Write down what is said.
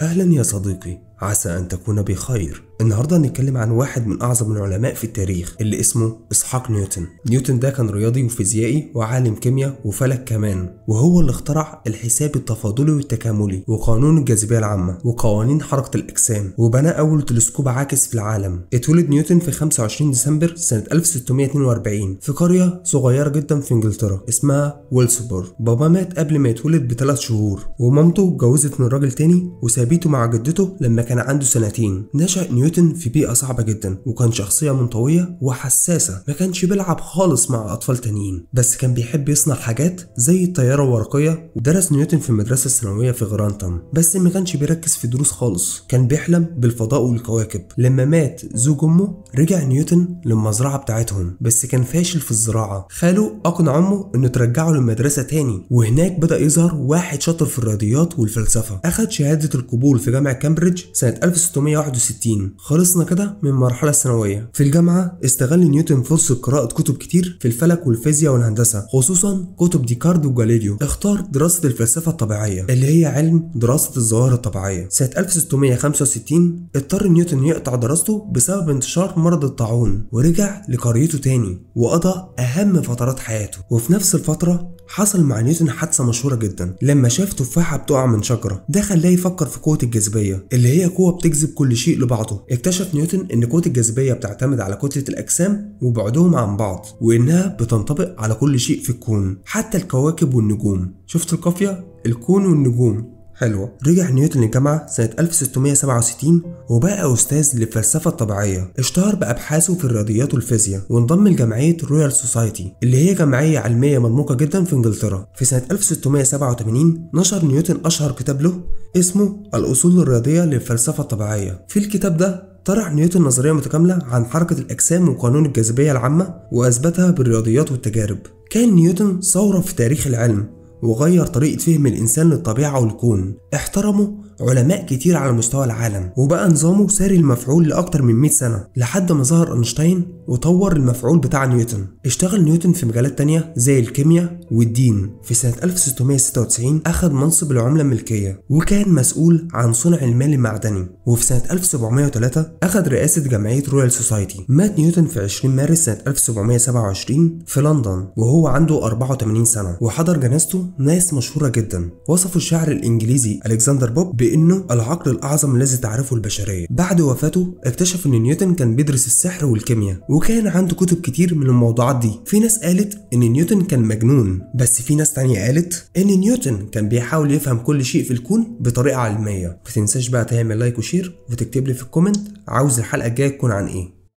أهلا يا صديقي. عسى أن تكون بخير. النهاردة هنتكلم عن واحد من أعظم العلماء في التاريخ اللي اسمه إسحاق نيوتن. نيوتن ده كان رياضي وفيزيائي وعالم كيمياء وفلك كمان وهو اللي اخترع الحساب التفاضلي والتكاملي وقانون الجاذبية العامة وقوانين حركة الأجسام وبنى أول تلسكوب عاكس في العالم. اتولد نيوتن في 25 ديسمبر سنة 1642 في قرية صغيرة جدا في إنجلترا اسمها وولسثورب بابا مات قبل ما يتولد بثلاث شهور ومامته اتجوزت من راجل تاني وسابته مع جدته لما كان عنده سنتين. نشأ نيوتن في بيئة صعبة جدا وكان شخصية منطوية وحساسة. ما كانش بيلعب خالص مع أطفال تانيين بس كان بيحب يصنع حاجات زي الطيارة الورقية ودرس نيوتن في المدرسة الثانوية في غرانتم. بس ما كانش بيركز في دروس خالص. كان بيحلم بالفضاء والكواكب. لما مات زوج أمه رجع نيوتن للمزرعة بتاعتهم. بس كان فاشل في الزراعة. خاله أقنع أمه إنه ترجعه للمدرسة تاني. وهناك بدأ يظهر واحد شاطر في الرياضيات والفلسفة. أخد شهادة القبول في جامعة كامبريدج سنة 1661 خلصنا كده من المرحلة الثانوية في الجامعة استغل نيوتن فرصة قراءة كتب كتير في الفلك والفيزياء والهندسة خصوصا كتب ديكارت وجاليليو. اختار دراسة الفلسفة الطبيعية اللي هي علم دراسة الظواهر الطبيعية. سنة 1665 اضطر نيوتن يقطع دراسته بسبب انتشار مرض الطاعون ورجع لقريته تاني وقضى أهم فترات حياته. وفي نفس الفترة حصل مع نيوتن حادثة مشهورة جدا لما شاف تفاحة بتقع من شجرة. ده خلاه يفكر في قوة الجاذبية اللي هي قوة بتجذب كل شيء لبعضه. اكتشف نيوتن إن قوة الجاذبية بتعتمد على كتلة الأجسام وبعدهم عن بعض وإنها بتنطبق على كل شيء في الكون حتى الكواكب والنجوم. شفت القافية؟ الكون والنجوم. حلوة. رجع نيوتن الجامعة سنة 1667 وبقى أستاذ للفلسفة الطبيعية اشتهر بأبحاثه في الرياضيات والفيزياء وانضم لجمعية Royal Society اللي هي جمعية علمية مرموقة جدا في إنجلترا. في سنة 1687 نشر نيوتن أشهر كتاب له اسمه الأصول الرياضية للفلسفة الطبيعية. في الكتاب ده طرح نيوتن نظرية متكاملة عن حركة الأجسام وقانون الجاذبية العامة وأثبتها بالرياضيات والتجارب. كان نيوتن ثورة في تاريخ العلم وغير طريقة فهم الإنسان للطبيعة والكون. احترمه علماء كتير على مستوى العالم وبقى نظامه ساري المفعول لأكتر من 100 سنة لحد ما ظهر أينشتاين وطور المفعول بتاع نيوتن. اشتغل نيوتن في مجالات تانية زي الكيمياء والدين. في سنة 1696 أخذ منصب العملة الملكية وكان مسؤول عن صنع المال المعدني. وفي سنة 1703 أخذ رئاسة جمعية Royal Society مات نيوتن في 20 مارس سنة 1727 في لندن وهو عنده 84 سنة وحضر جنازته ناس مشهورة جدا. وصفوا الشاعر الإنجليزي ألكسندر بوب بأنه العقل الأعظم الذي تعرفه البشرية. بعد وفاته اكتشف أن نيوتن كان بيدرس السحر والكيمياء وكان عنده كتب كتير من الموضوعات دي. في ناس قالت أن نيوتن كان مجنون بس في ناس تانية قالت أن نيوتن كان بيحاول يفهم كل شيء في الكون بطريقة علمية. متنساش بقى تعمل like و share وتكتب لي في ال comment عاوز الحلقة الجاية تكون عن إيه.